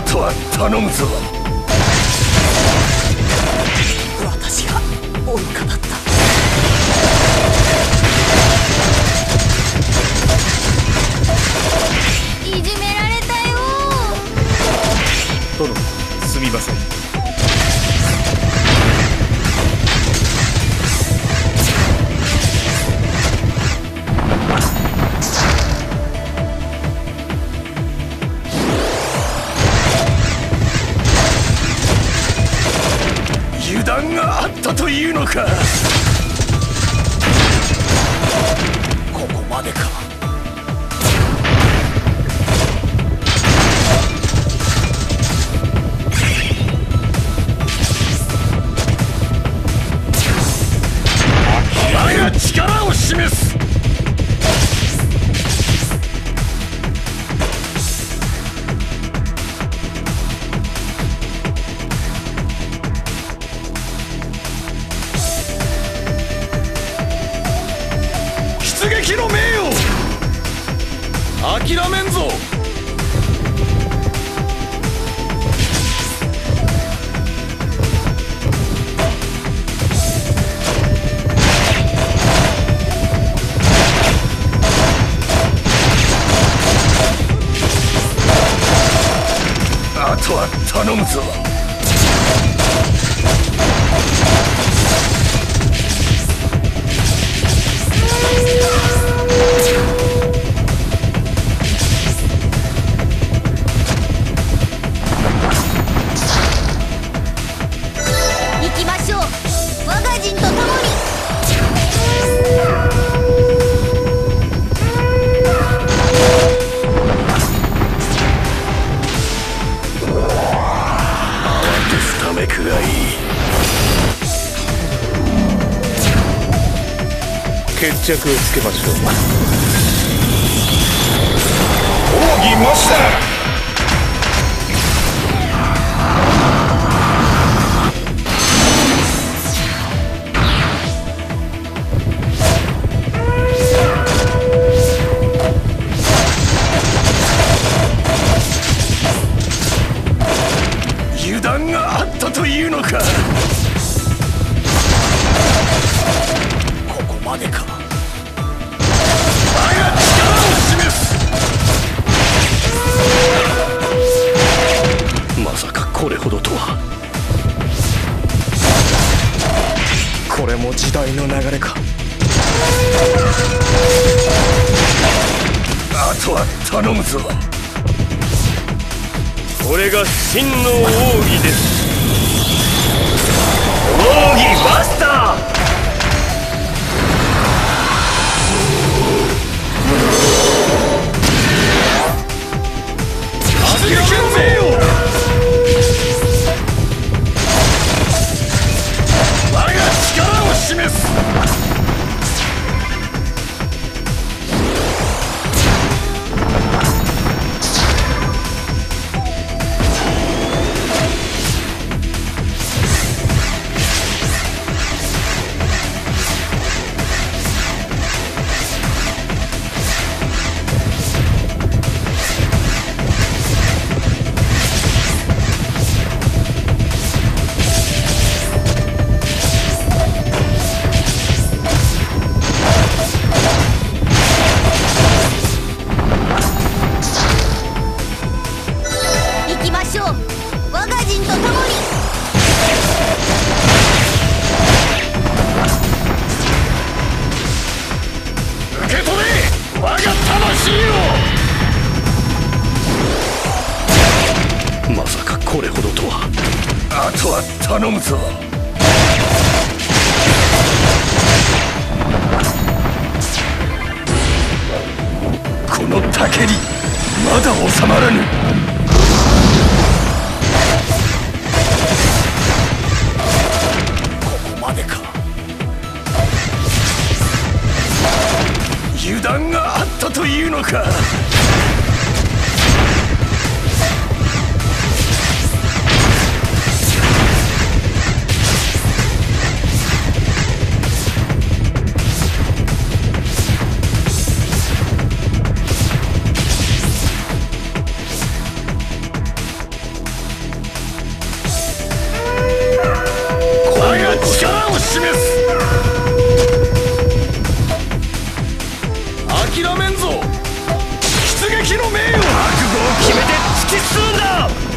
あとは頼むぞ。私が愚かだった。か出撃の命を諦めんぞ。あとは頼むぞ。決着をつけましょう。奥義マスター。これも時代の流れか。あとは頼むぞ。これが真の奥義です。奥義マス頼むぞ。このたけりまだ収まらぬ。ここまでか。油断があったというのか。前が力を示す。諦めんぞ。出撃の命を覚悟を決めて突き進んだ。